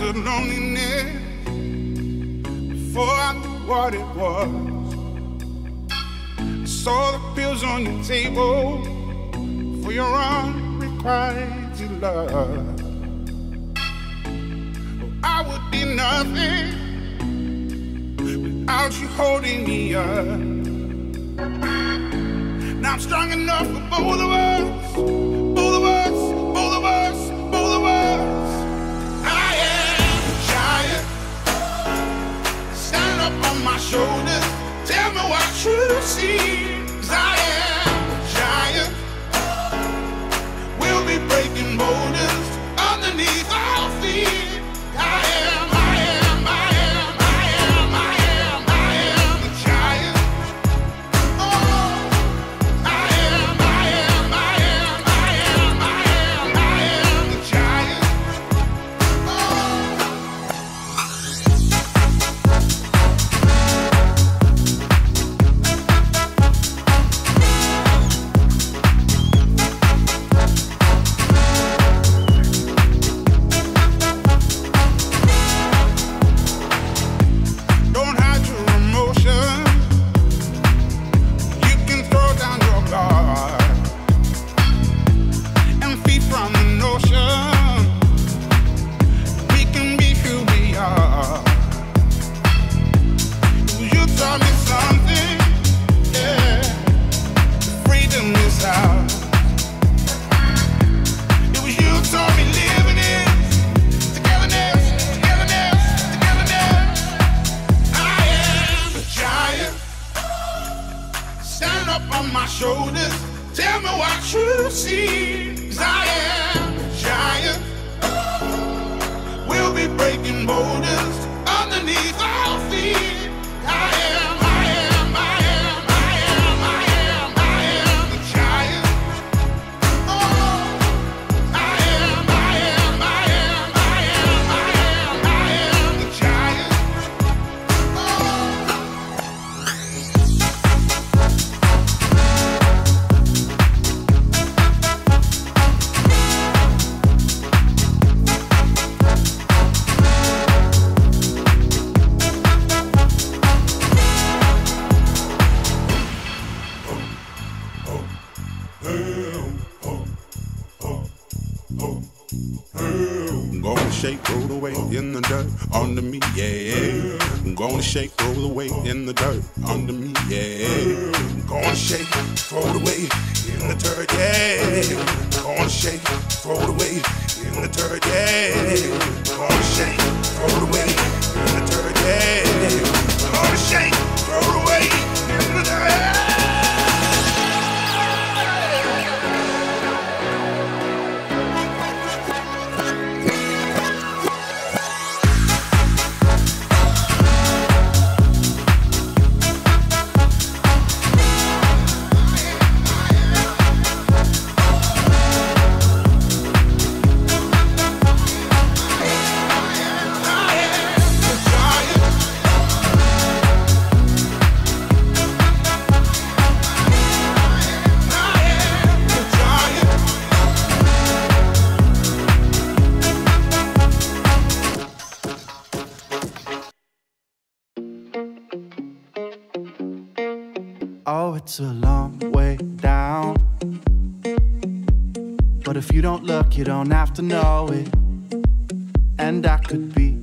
understood loneliness before I knew what it was. I saw the pills on your table for your unrequited love. Oh, I would be nothing without you holding me up. Now I'm strong enough for both of us, It was you taught me living is togetherness, togetherness, togetherness. I am a giant. Stand up on my shoulders. Tell me what you I am a giant. We'll be breaking boulders underneath shake, roll away in the dirt under me, yeah. I'm gonna shake, roll away in the dirt under me, yeah. I'm gonna shake, throw it away in the dirt, yeah. I'm gonna shake, throw it away in the dirt, yeah. I'm gonna shake, throw it away Oh, it's a long way down. But if you don't look, you don't have to know it. And I could be